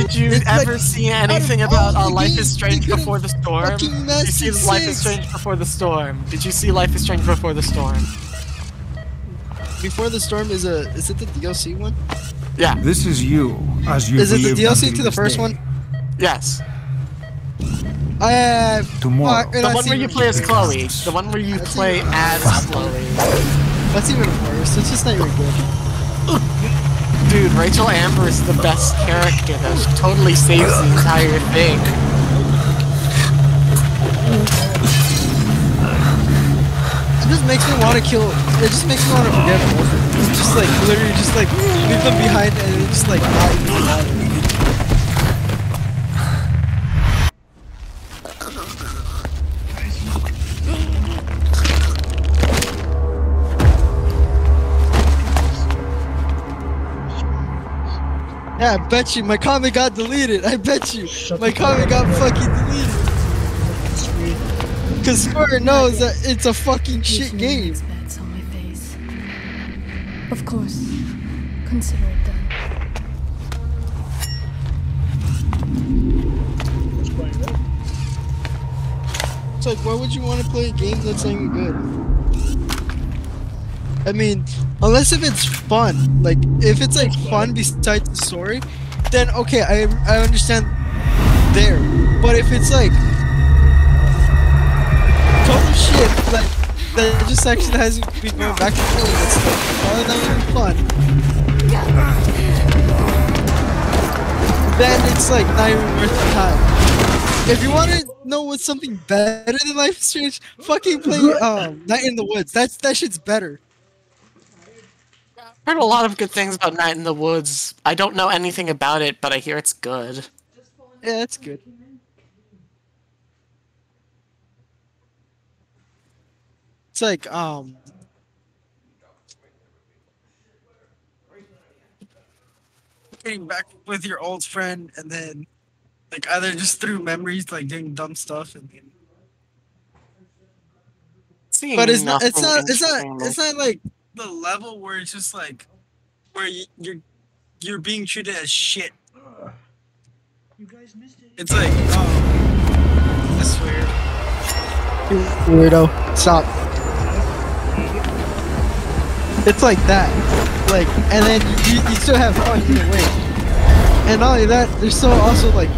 Did you It's ever like, see anything about uh, Life is Strange Before the Storm? Did you with see Life is. Strange Before the Storm? Did you see Life is Strange Before the Storm? Before the storm is a is it the DLC one? Yeah. This is you, as you Is it the DLC to the first day. one? Yes. I have Tomorrow. The one where you play as Chloe. The one where you That's play as Chloe. That's even worse. It's just not even good. Dude, Rachel Amber is the best character. She totally saves the entire thing. It just makes me want to kill. It just makes me want to forget. It's just like literally just like leave them behind and just like not Yeah, I bet you my comment got deleted. I bet you my comment got fucking deleted. Cause Square knows that it's a fucking shit game. Bats on my face. Of course. Consider it done. It's like, why would you want to play a game that's not even good? I mean, unless if it's fun, like if it's like fun besides the story, then okay, I I understand there. But if it's like total shit, like that just actually has been going back and forth, oh, not fun. Then it's like not even worth the time. If you want to know what's something better than Life is Strange, fucking play um, Night in the Woods. That's that shit's better. Heard a lot of good things about Night in the Woods. I don't know anything about it, but I hear it's good. Yeah, that's good. It's like um. Getting back with your old friend, and then, like, either just through memories, like doing dumb stuff, and then but it's not it's not it's not it's not like the level where it's just like where you, you're you're being treated as shit. Uh, you guys missed it. it's like oh that's weird weirdo stop. It's like that. Like and then you, you still have fun either way and not only that there's still also like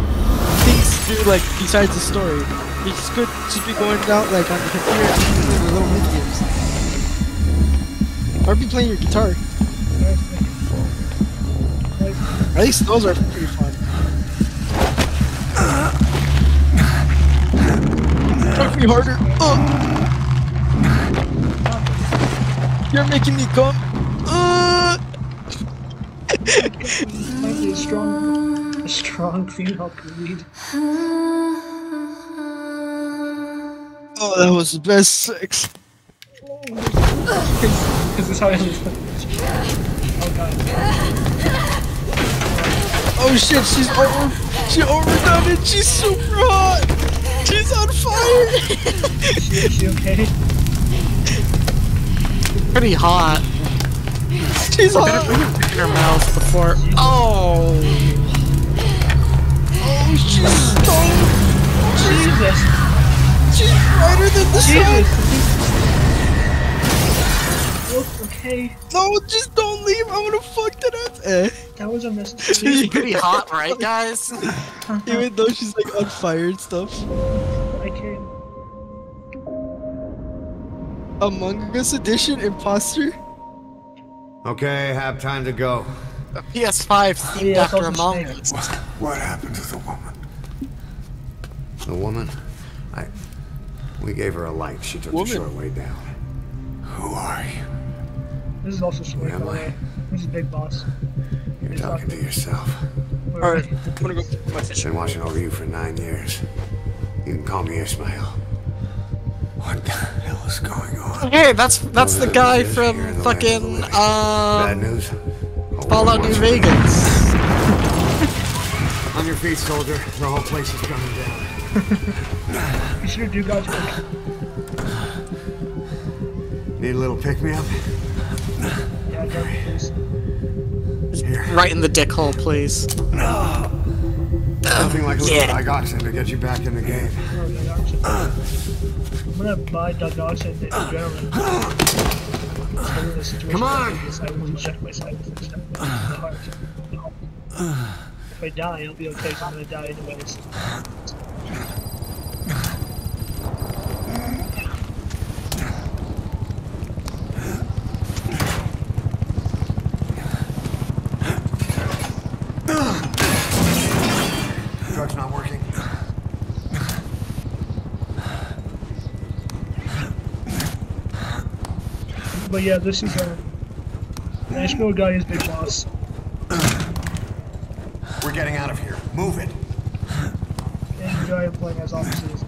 things to do like besides the story. You just could just be going out like on the computer and just little mini games. Or be playing your guitar. At least those are pretty fun. Fuck me harder. Ugh. You're making me come. Uh. Might be a strong, a strong female lead. Oh, that was the best sex. This how it is. Oh god. Oh shit, she's over. She overdone it. She's super hot. She's on fire. Is she okay? Pretty hot. She's I better hot. put dick in her mouth before. Oh. Oh, she's stoned. Jesus! She's brighter than the Jesus! sun. No, just don't leave. I'm gonna fuck that ass. Eh. that was unnecessary. She's pretty hot, right, guys? Even though she's like on fire and stuff. I can't. Among Us edition imposter. Okay, have time to go. A PS5 themed Yeah, it's after Among Snake. Us. What happened to the woman? The woman? I. We gave her a light. She took Woman. the short way down. Who are you? This is also Snake, Am by the I? way. This is Big Boss. You're talking to yourself. Alright, I'm gonna go put my fish. Been watching over you for nine years. You can call me Ishmael. What the hell is going on? Hey, that's that's the guy from the land of the fucking living. Um, Bad news? Hope Fallout everyone's New Vegas. On your feet, soldier. The whole place is coming down. You sure do got your Need a little pick me up? Yeah, don't please. Right in the dick hole, please. No. Nothing like a little Yeah. digoxin to get you back in the game. I'm gonna buy digoxin and adrenaline. In a situation Come on. like this, I will check my side effects. The. If I die, it'll be okay. 'cause I'm gonna die anyways. But yeah, this is uh, a Nashville guy is big boss. We're getting out of here. Move it. And the guy playing as officers.